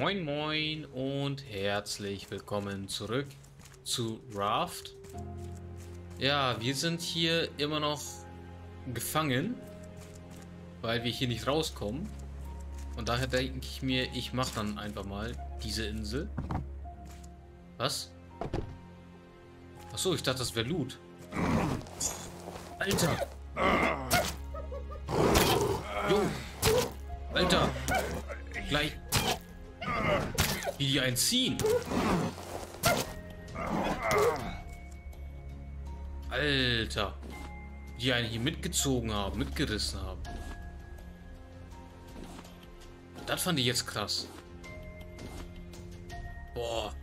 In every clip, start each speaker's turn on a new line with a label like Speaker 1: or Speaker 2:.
Speaker 1: Moin Moin und herzlich willkommen zurück zu Raft. Ja, wir sind hier immer noch gefangen, weil wir hier nicht rauskommen. Und daher denke ich mir, ich mache dann einfach mal diese Insel. Was? Achso, ich dachte, das wäre Loot. Alter! Jo! Alter! Gleich die einen ziehen. Alter. Die einen hier mitgezogen haben, mitgerissen haben. Das fand ich jetzt krass. Boah.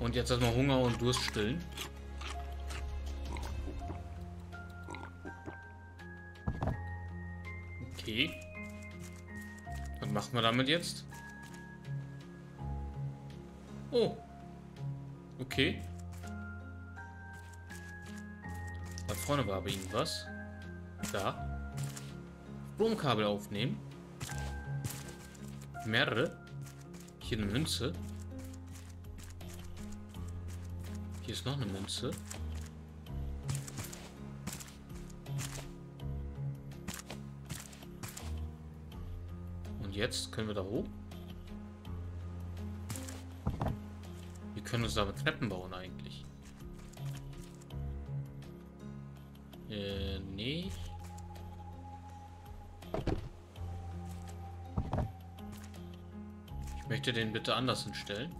Speaker 1: Und jetzt erstmal Hunger und Durst stillen. Okay. Was machen wir damit jetzt? Oh. Okay. Da vorne war aber irgendwas. Da. Stromkabel aufnehmen. Mehrere. Hier eine Münze. Hier ist noch eine Münze. Und jetzt können wir da hoch. Können uns damit Treppen bauen eigentlich. Äh, nee. Ich möchte den bitte anders hinstellen.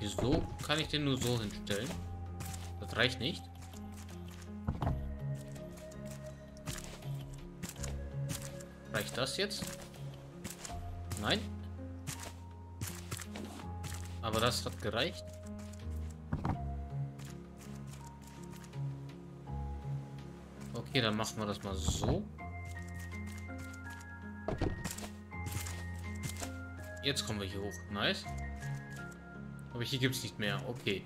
Speaker 1: Wieso kann ich den nur so hinstellen? Das reicht nicht. Reicht das jetzt? Nein. Aber das hat gereicht. Okay, dann machen wir das mal so. Jetzt kommen wir hier hoch. Nice. Aber hier gibt es nicht mehr. Okay.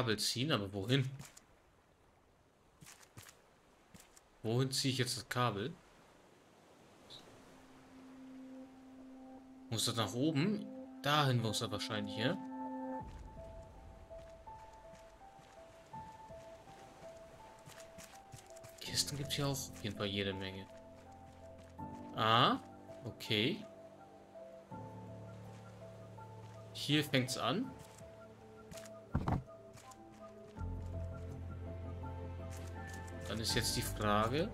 Speaker 1: Kabel ziehen, aber wohin? Wohin ziehe ich jetzt das Kabel? Muss das nach oben? Dahin muss er wahrscheinlich, ja? Kisten gibt es ja auch auf jeden Fall jede Menge. Ah, okay. Hier fängt es an. Dann ist jetzt die Frage,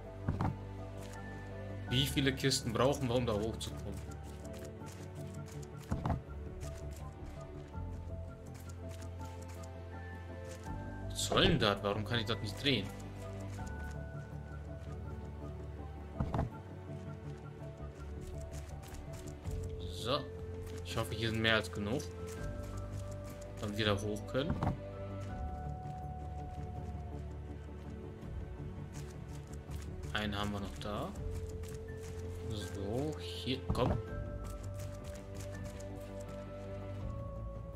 Speaker 1: wie viele Kisten brauchen wir, um da hochzukommen? Was soll denn das? Warum kann ich das nicht drehen? So. Ich hoffe, hier sind mehr als genug. Damit wir da hoch können. Komm.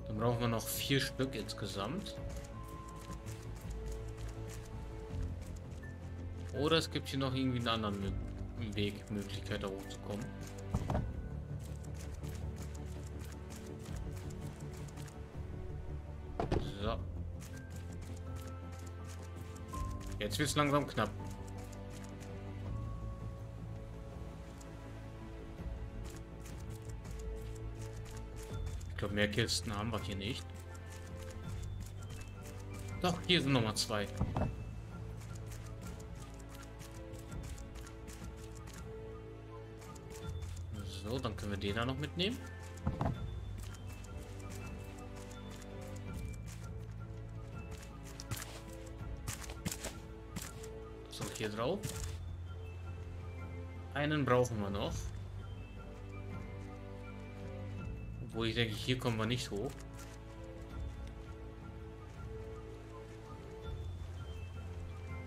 Speaker 1: Dann brauchen wir noch vier Stück insgesamt. Oder es gibt hier noch irgendwie einen anderen Weg, Möglichkeit da hochzukommen. So. Jetzt wird es langsam knapp. Glaube, mehr Kisten haben wir hier nicht. Doch, hier sind nochmal zwei. So, dann können wir den da noch mitnehmen. So, hier drauf. Einen brauchen wir noch. Obwohl ich denke, hier kommen wir nicht hoch.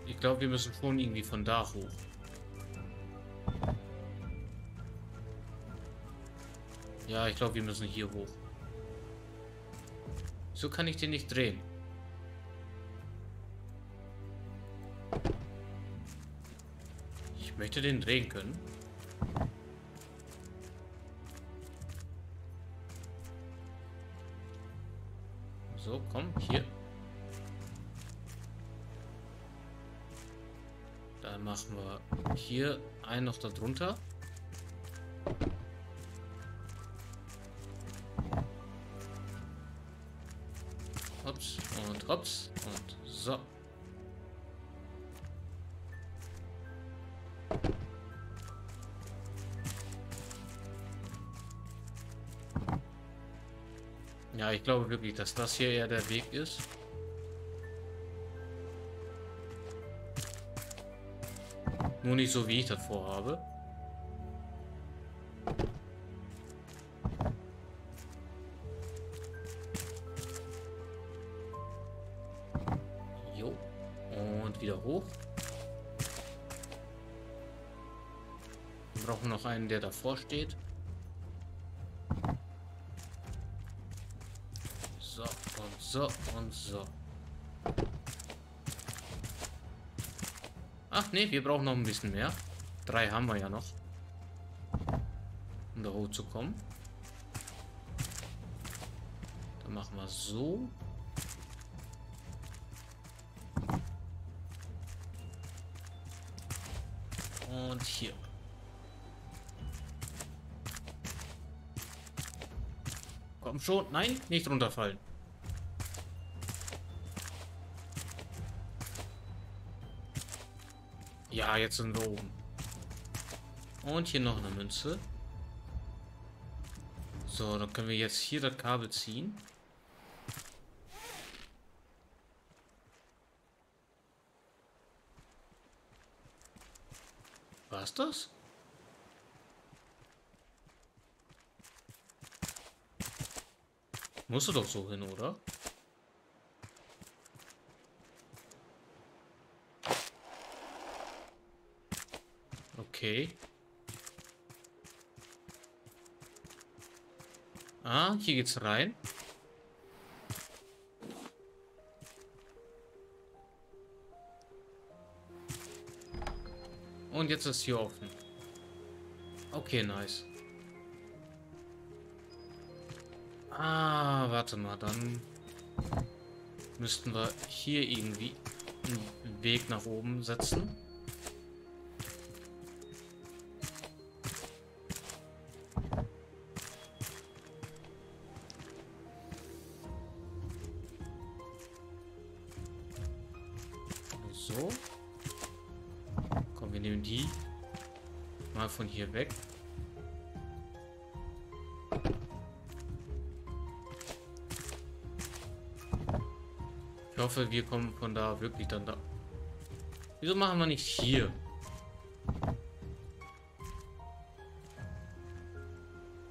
Speaker 1: Ich glaube, wir müssen schon irgendwie von da hoch. Ja, ich glaube, wir müssen hier hoch. So kann ich den nicht drehen. Ich möchte den drehen können. So, komm, hier. Dann machen wir hier einen noch darunter. Hops und hops und so. Ja, ich glaube wirklich, dass das hier eher der Weg ist. Nur nicht so, wie ich das vorhabe. Jo. Und wieder hoch. Wir brauchen noch einen, der davor steht. So und so. Ach nee, wir brauchen noch ein bisschen mehr. Drei haben wir ja noch. Um da hochzukommen. Dann machen wir so. Und hier. Komm schon. Nein, nicht runterfallen. Ja, jetzt sind wir oben. Und hier noch eine Münze. So, dann können wir jetzt hier das Kabel ziehen. Was das? Musst du doch so hin, oder? Okay. Ah, hier geht's rein. Und jetzt ist hier offen. Okay, nice. Ah, warte mal, dann müssten wir hier irgendwie einen Weg nach oben setzen. So. Komm, wir nehmen die mal von hier weg. Ich hoffe, wir kommen von da wirklich dann da. Wieso machen wir nicht hier?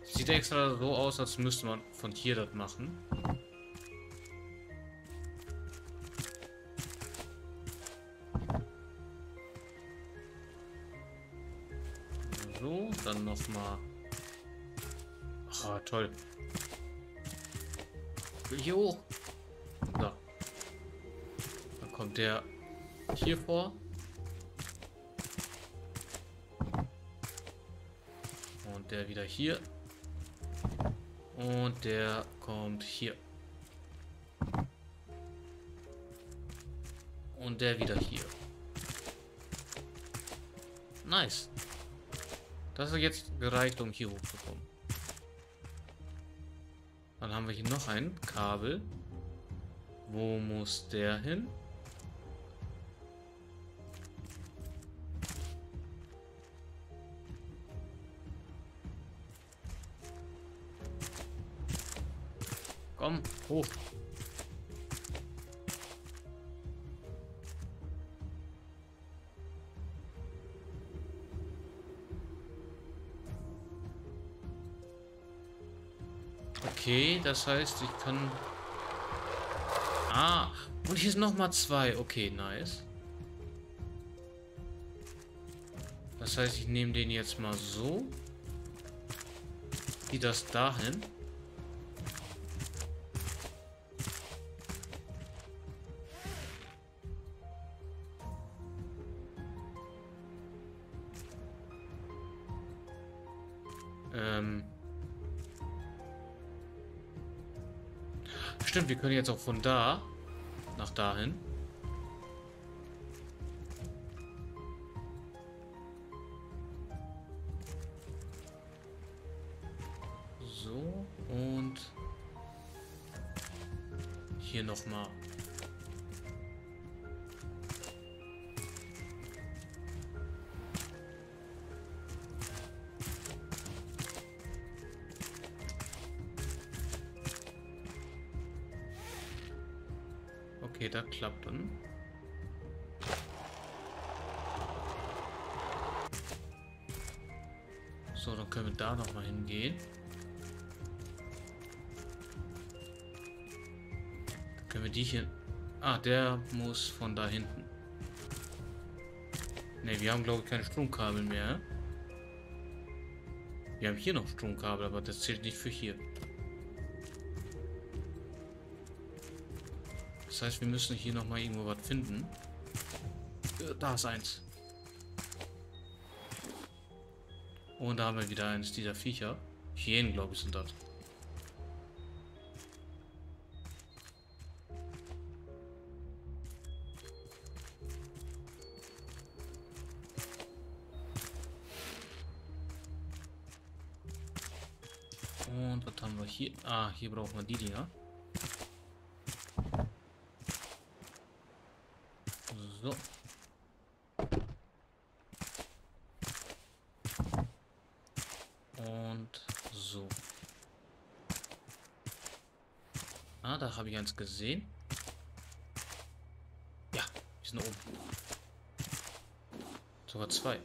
Speaker 1: Sieht extra so aus, als müsste man von hier das machen. So, dann noch mal. Ah, toll. Ich will hier hoch. So. Kommt der hier vor. Und der wieder hier. Und der kommt hier. Und der wieder hier. Nice. Das hat jetzt gereicht, um hier hochzukommen. Dann haben wir hier noch ein Kabel. Wo muss der hin? Komm, hoch. Okay, das heißt, ich kann... Ah, und hier sind noch mal zwei. Okay, nice. Das heißt, ich nehme den jetzt mal so. Zieht das dahin. Ähm. Stimmt, wir können jetzt auch von da nach dahin. Können wir die hier... Ah, der muss von da hinten. Ne, wir haben glaube ich keine Stromkabel mehr. Wir haben hier noch Stromkabel, aber das zählt nicht für hier. Das heißt, wir müssen hier noch mal irgendwo was finden. Da ist eins. Und da haben wir wieder eines dieser Viecher. Hyänen, glaube ich, sind das. Hier? Ah, hier brauchen wir die Dinger. So. Und so. Ah, da habe ich eins gesehen. Ja, die sind oben. Sogar zwei.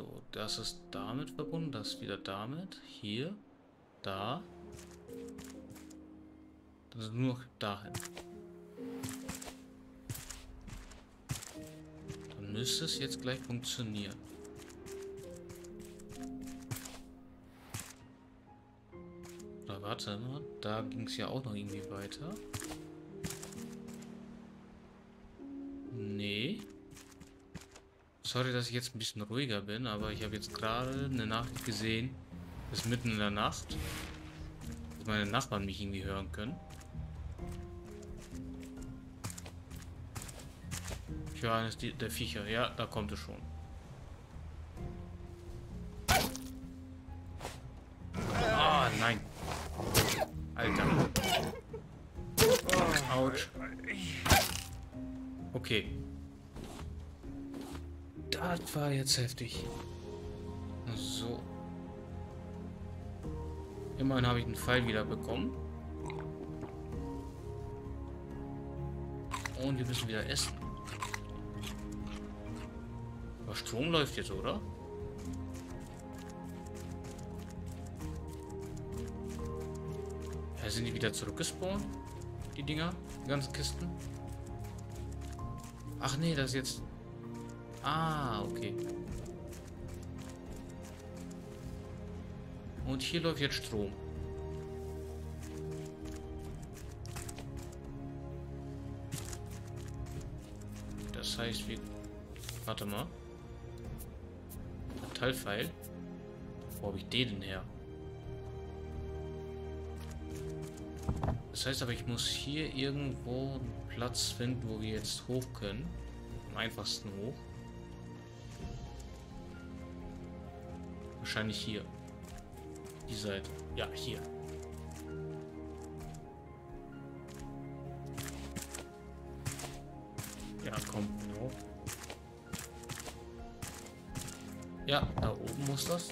Speaker 1: So, das ist damit verbunden, das wieder damit. Hier, da. Das ist nur noch dahin. Dann müsste es jetzt gleich funktionieren. Oder warte mal, da ging es ja auch noch irgendwie weiter. Sorry, dass ich jetzt ein bisschen ruhiger bin, aber ich habe jetzt gerade eine Nachricht gesehen, bis mitten in der Nacht, dass meine Nachbarn mich irgendwie hören können. Ich höre eines der Viecher. Ja, da kommt es schon. Ah, nein. Alter. Autsch. Okay. Das war jetzt heftig. So. Immerhin habe ich einen Pfeil wieder bekommen. Und wir müssen wieder essen. Aber Strom läuft jetzt, oder? Ja, sind die wieder zurückgespawnt? Die Dinger? Die ganzen Kisten? Ach nee, das ist jetzt... Ah, okay. Und hier läuft jetzt Strom. Das heißt, wir... Warte mal. Metallpfeil. Wo habe ich den denn her? Das heißt aber, ich muss hier irgendwo einen Platz finden, wo wir jetzt hoch können. Am einfachsten hoch. Wahrscheinlich hier. Die Seite. Ja, hier. Ja, komm, genau. Ja, da oben muss das.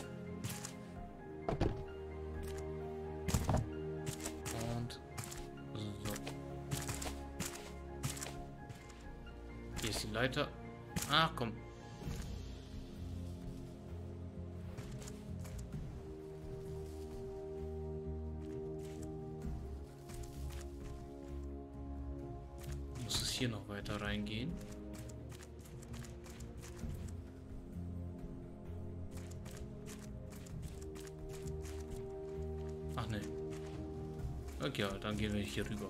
Speaker 1: Ja, dann gehen wir hier rüber.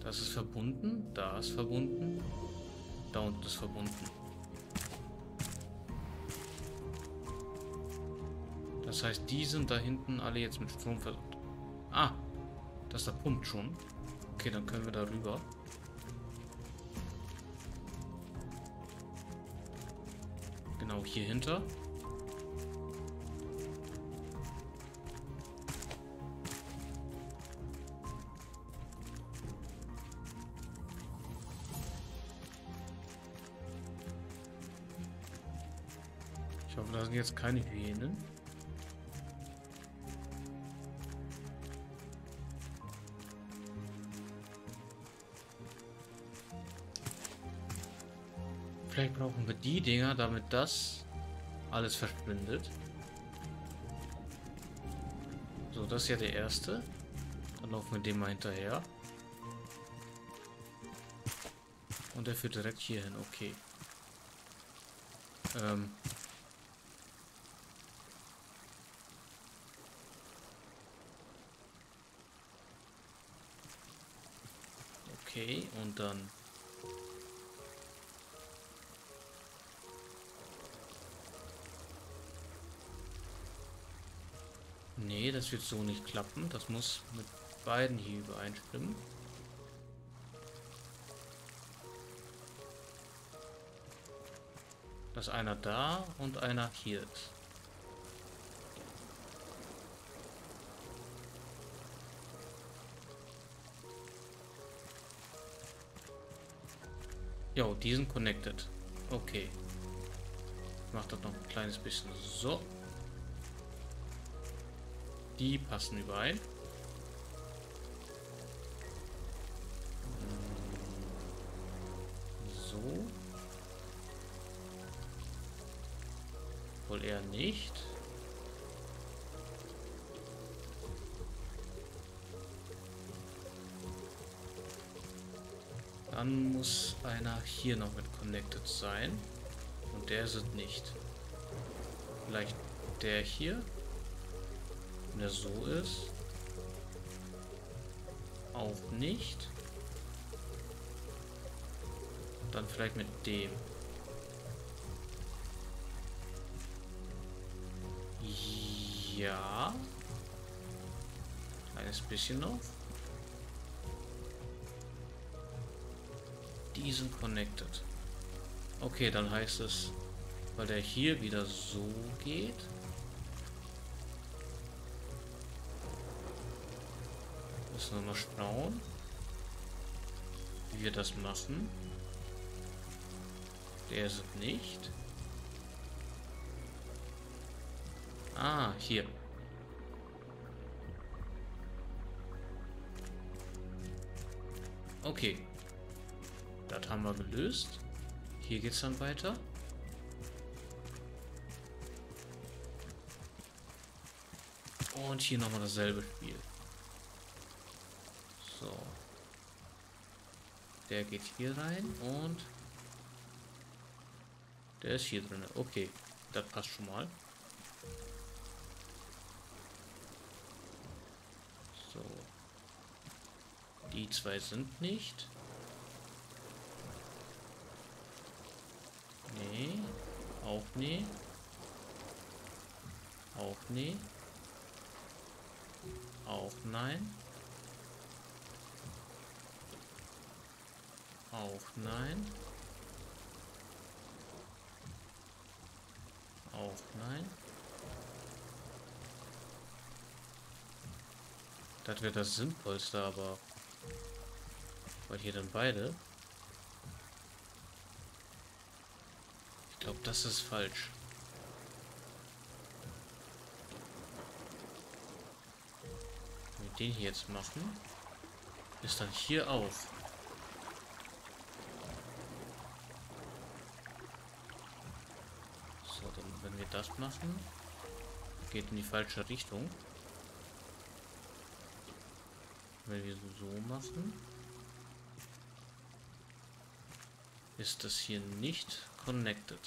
Speaker 1: Das ist verbunden, da ist verbunden, da unten ist verbunden. Das heißt, die sind da hinten alle jetzt mit Strom versorgt. Ah, das da pumpt schon. Okay, dann können wir da rüber. Genau hier hinter. Sind jetzt keine Hyänen. Vielleicht brauchen wir die Dinger, damit das alles verschwindet. So, das ist ja der erste. Dann laufen wir dem mal hinterher. Und der führt direkt hier hin, okay. Ähm. Okay, und dann Nee, das wird so nicht klappen. Das muss mit beiden hier übereinstimmen. Dass einer da und einer hier ist. Jo, die sind connected. Okay. Ich mach das noch ein kleines bisschen so. Die passen überein. So. Wohl eher nicht. Dann muss einer hier noch mit connected sein. Und der ist nicht. Vielleicht der hier. Wenn er so ist. Auch nicht. Dann vielleicht mit dem. Ja. Kleines bisschen noch. Die connected. Okay, dann heißt es, weil der hier wieder so geht. Müssen wir mal schauen, wie wir das machen. Der ist es nicht. Ah, hier. Okay. Das haben wir gelöst. Hier geht es dann weiter. Und hier nochmal dasselbe Spiel. So. Der geht hier rein und der ist hier drin. Okay, das passt schon mal. So. Die zwei sind nicht. Nee. Auch nee. Auch nee. Auch nein. Auch nein. Auch nein. Das wäre das Sinnvollste, aber... Weil hier dann beide... Ich glaube, das ist falsch. Wenn wir den hier jetzt machen, ist dann hier auch. das machen. Geht in die falsche Richtung. Wenn wir so machen, ist das hier nicht connected.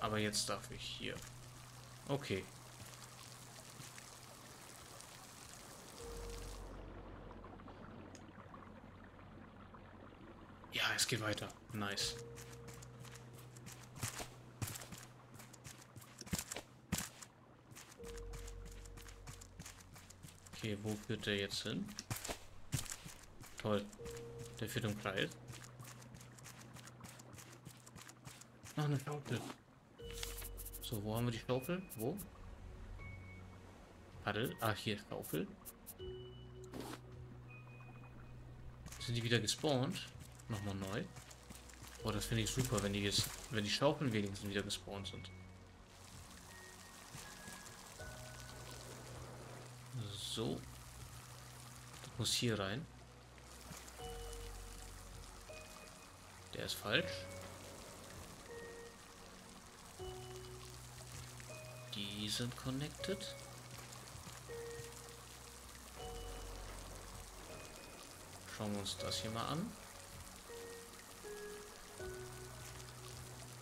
Speaker 1: Aber jetzt darf ich hier. Okay. Ja, es geht weiter. Nice. Okay, wo führt der jetzt hin? Toll. Der führt im Kreis. Noch eine Schaufel. So, wo haben wir die Schaufel? Wo? Paddel. Ah, hier Schaufel. Sind die wieder gespawnt? Nochmal neu. Oh, das finde ich super, wenn die jetzt, wenn die Schaufeln wenigstens wieder gespawnt sind. So. Das muss hier rein. Der ist falsch. Die sind connected. Schauen wir uns das hier mal an.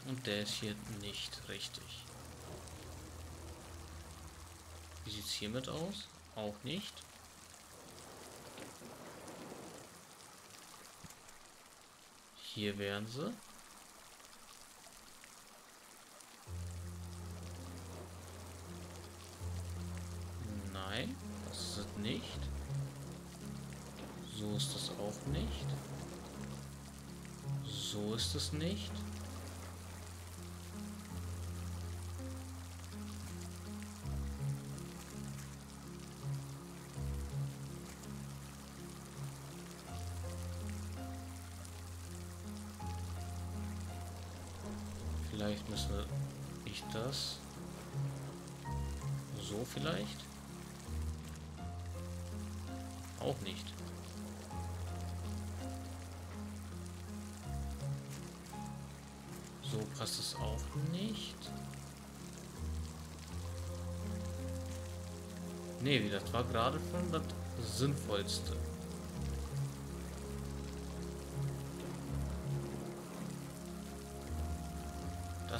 Speaker 1: Und der ist hier nicht richtig. Wie sieht es hiermit aus? Auch nicht. Hier wären sie. Nein, das ist es nicht. So ist es auch nicht. So ist es nicht. Vielleicht müsste ich das so vielleicht. Auch nicht. So passt es auch nicht. Nee, das war gerade schon das Sinnvollste.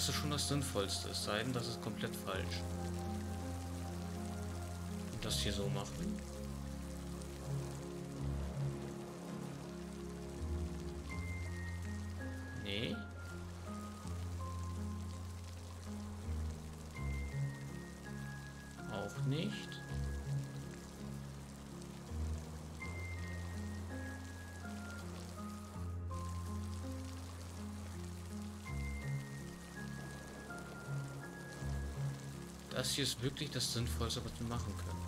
Speaker 1: Das ist schon das Sinnvollste, es sei denn, das ist komplett falsch. Und das hier so machen. Das hier ist wirklich das Sinnvollste, was wir machen können.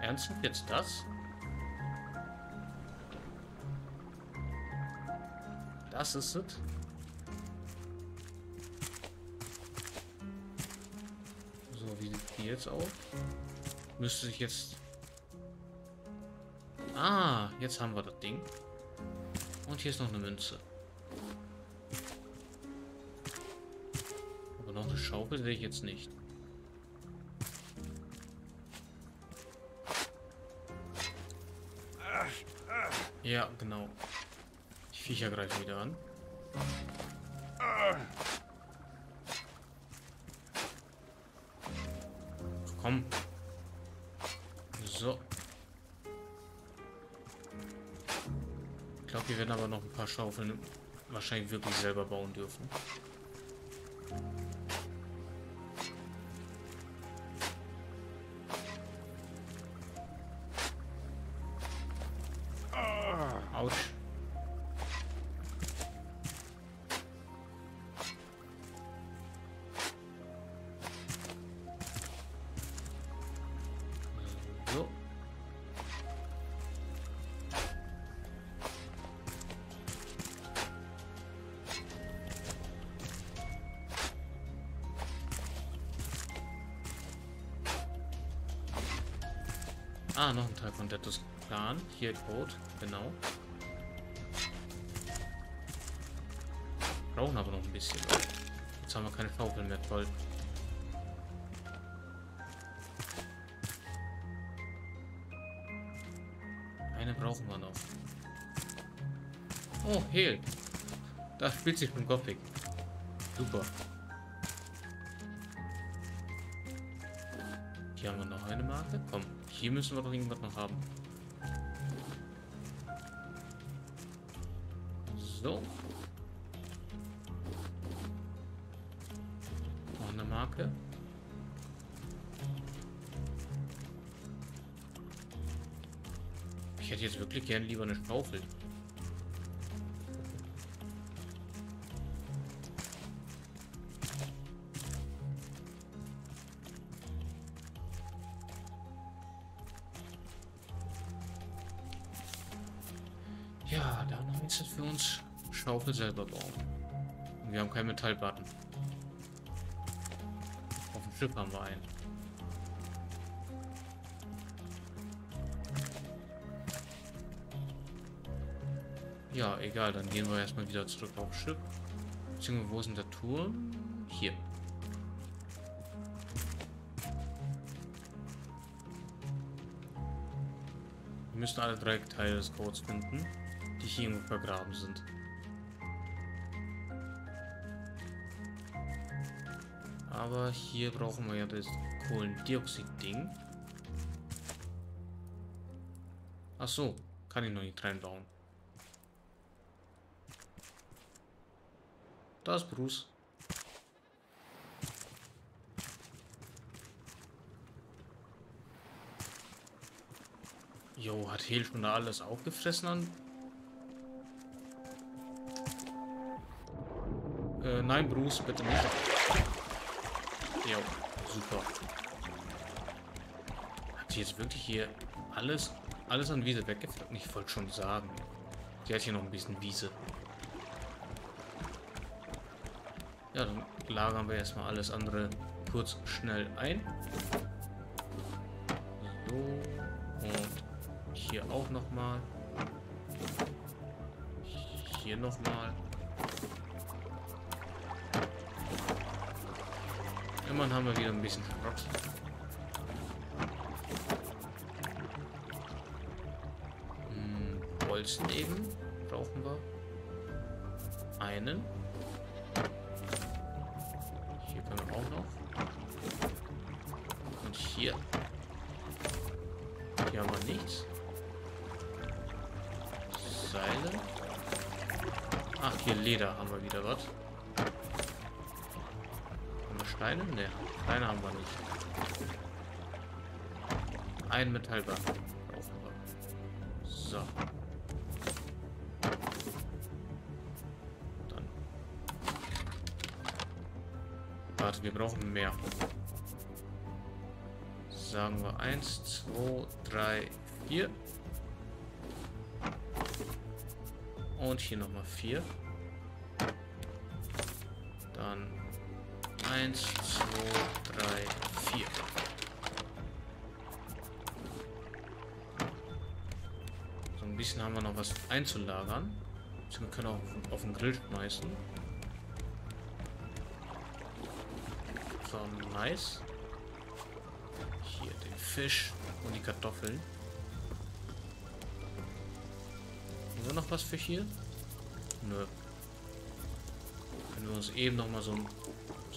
Speaker 1: Ernsthaft jetzt das? Das ist es? Jetzt auf? Müsste sich jetzt... Ah, jetzt haben wir das Ding. Und hier ist noch eine Münze. Aber noch eine Schaufel sehe ich jetzt nicht. Ja, genau. Die Viecher greifen wieder an. Komm. So. Ich glaube, wir werden aber noch ein paar Schaufeln wahrscheinlich wirklich selber bauen dürfen. Teil von Dettos Plan. Hier Code, genau. Brauchen aber noch ein bisschen. Jetzt haben wir keine Schaufel mehr, toll. Eine brauchen wir noch. Oh, Hehl. Da spielt sich schon Gothic. Super. Hier haben wir noch eine Marke. Komm, hier müssen wir doch irgendwas noch haben. So. Noch eine Marke. Ich hätte jetzt wirklich gern lieber eine Schaufel. Und wir haben keinen Metallbutton. Auf dem Schiff haben wir einen. Ja, egal, dann gehen wir erstmal wieder zurück aufs Schiff. Beziehungsweise, wo ist denn der Turm? Hier. Wir müssen alle drei Teile des Codes finden, die hier irgendwo vergraben sind. Aber hier brauchen wir ja das Kohlendioxid-Ding. Ach so, kann ich noch nicht reinbauen. Da ist Bruce. Jo, hat Hel schon da alles aufgefressen an? Äh, nein, Bruce, bitte nicht. Jo, super. Hat sie jetzt wirklich hier alles, alles an Wiese weggefressen? Ich wollte schon sagen. Sie hat hier noch ein bisschen Wiese. Ja, dann lagern wir erstmal alles andere kurz schnell ein. So. Und hier auch nochmal. Hier nochmal. Immerhin haben wir wieder ein bisschen Schrott. Hm, Holzneben brauchen wir. Einen. Hier können wir auch noch. Und hier. Hier haben wir nichts. Seile. Ach, hier Leder haben wir wieder was. Steine? Ne, Steine haben wir nicht. Ein wir. So. Dann. Warte, wir brauchen mehr. Sagen wir 1, 2, 3, 4. Und hier nochmal 4. 1, 2, 3, 4. So ein bisschen haben wir noch was einzulagern. Wir können auch auf, den Grill schmeißen. So, nice. Hier den Fisch und die Kartoffeln. Wir noch was für hier? Nö. Können wir uns eben noch mal so,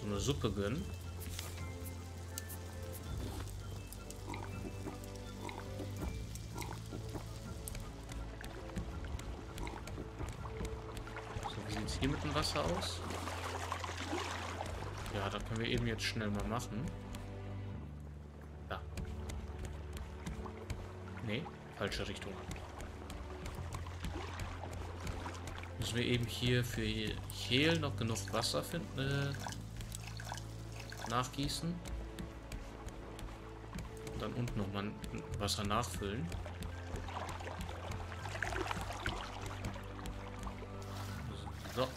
Speaker 1: so eine Suppe gönnen. So, wie sieht es hier mit dem Wasser aus? Ja, da können wir eben jetzt schnell mal machen. Da. Nee, falsche Richtung. Müssen wir eben hier für Hehl noch genug Wasser finden, äh, nachgießen. Und dann unten nochmal Wasser nachfüllen. So.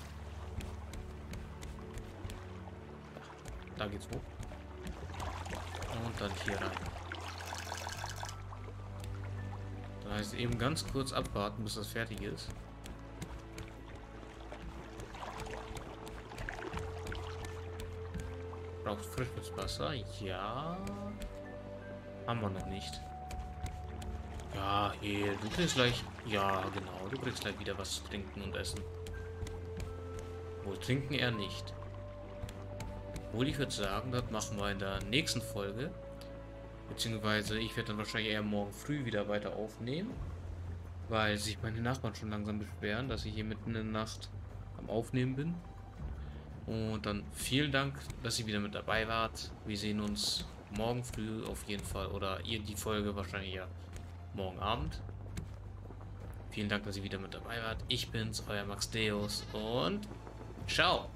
Speaker 1: Da geht's hoch. Und dann hier rein. Dann heißt eben ganz kurz abwarten, bis das fertig ist. Frisches Wasser? Ja. Haben wir noch nicht. Ja, hier, du kriegst gleich... Ja, genau, du kriegst gleich wieder was zu trinken und essen. Wohl trinken eher nicht. Wohl, ich würde sagen, das machen wir in der nächsten Folge. Beziehungsweise ich werde dann wahrscheinlich eher morgen früh wieder weiter aufnehmen. Weil sich meine Nachbarn schon langsam beschweren, dass ich hier mitten in der Nacht am Aufnehmen bin. Und dann vielen Dank, dass ihr wieder mit dabei wart. Wir sehen uns morgen früh auf jeden Fall. Oder ihr die Folge wahrscheinlich ja morgen Abend. Vielen Dank, dass ihr wieder mit dabei wart. Ich bin's, euer Max Deus und ciao.